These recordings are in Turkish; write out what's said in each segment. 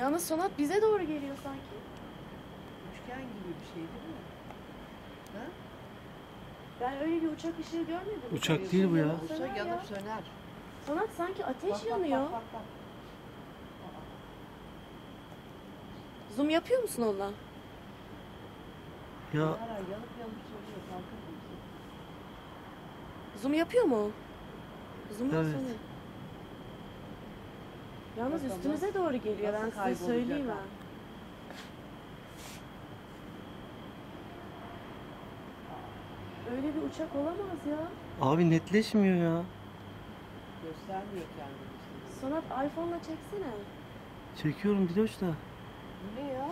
Yalnız Sonat bize doğru geliyor sanki. Üçgen gibi bir şey değil mi? Ha? Ben öyle bir uçak ışığı görmedim. Uçak değil bu ya. Olsa Söner ya. yanıp söner. Sonat sanki ateş Bak, bak, yanıyor. Bak, bak, bak. Zoom yapıyor musun onunla? Ya yanıp yanıp sönüyor. Mısın? Zoom yapıyor mu? Zoom Evet. Yalnız Bakalım üstümüze doğru geliyor ben size söyleyeyim ha? Öyle bir uçak olamaz ya. abi netleşmiyor ya. Göstermiyor kendini. Sonat iPhone'la çeksene. Çekiyorum Diloş da. Bu ne ya?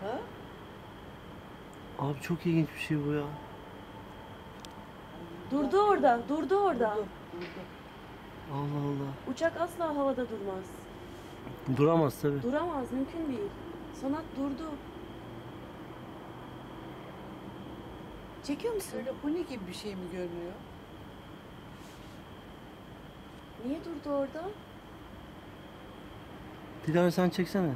Ha? Abi çok ilginç bir şey bu ya. Durdu orada, durdu orada. Durdu, durdu. Allah Allah. Uçak asla havada durmaz. Duramaz tabi. Duramaz, mümkün değil. Sonat durdu. Çekiyor musun? Şöyle huni gibi bir şey mi görünüyor? Niye durdu orada? Dilara sen çeksene.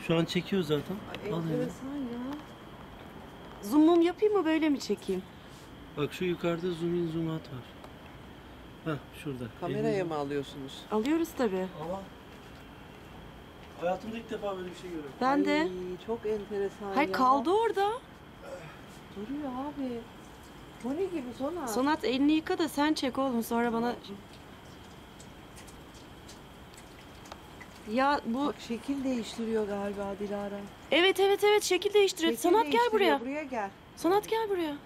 Şu an çekiyor zaten. Ay, Al elini. Enteresan ya. Zoom'um yapayım mı böyle mi çekeyim? Bak şu yukarıda zoom in zoom out var. Heh şurada. Kameraya Elini- mı alıyorsunuz? Alıyoruz tabi. Ama hayatımda ilk defa böyle bir şey görüyorum. Ben de. Ay, çok enteresan Hayır ya. kaldı orada. Duruyor abi. Huni gibi sona. Sonat elini yıka da sen çek oğlum sonra bana... Ya bu... Bak şekil değiştiriyor galiba Dilara. Evet evet evet şekil değiştiriyor. Şekil Sonat gel buraya. Buraya gel. Sonat gel buraya.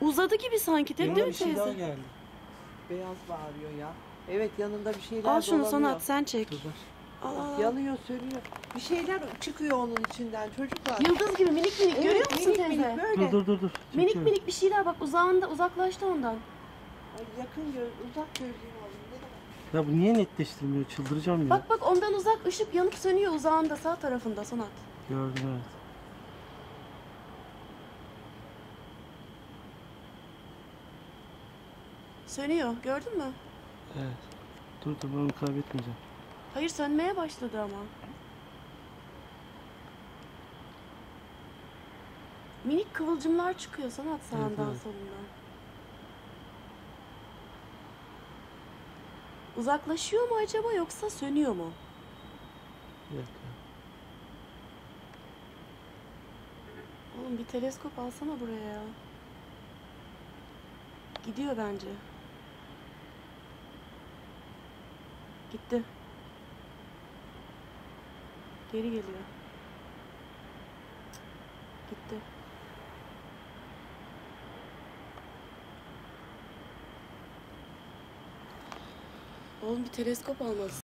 Uzadı gibi sanki değil, değil bir mi şey daha teyze? geldi. Beyaz bağırıyor ya. Evet yanında bir şeyler Al şunu dolanıyor. Sonat sen çek. Dur al, al. Yanıyor sönüyor. Bir şeyler çıkıyor onun içinden çocuklar. Yıldız gibi minik minik Evet, görüyor musun minik teyze? minik böyle. Dur dur dur dur. Minik Çekiyorum. minik bir şeyler bak uzağında uzaklaştı ondan. Ay, yakın göz, uzak. Ne demek? Ya bu niye netleştirmiyor? Çıldıracağım ya. Bak bak ondan uzak ışık yanıp sönüyor uzağında sağ tarafında Sonat. Gördüm evet. Sönüyor gördün mü? Evet. Dur dur ben onu kaybetmeyeceğim. Hayır sönmeye başladı ama. Minik kıvılcımlar çıkıyor Sonat sağından evet. solundan. Uzaklaşıyor mu acaba yoksa sönüyor mu? Dakika. Oğlum bir teleskop alsana buraya ya. Gidiyor bence. Gitti. Geri geliyor. Gitti. Oğlum bir teleskop almalısın.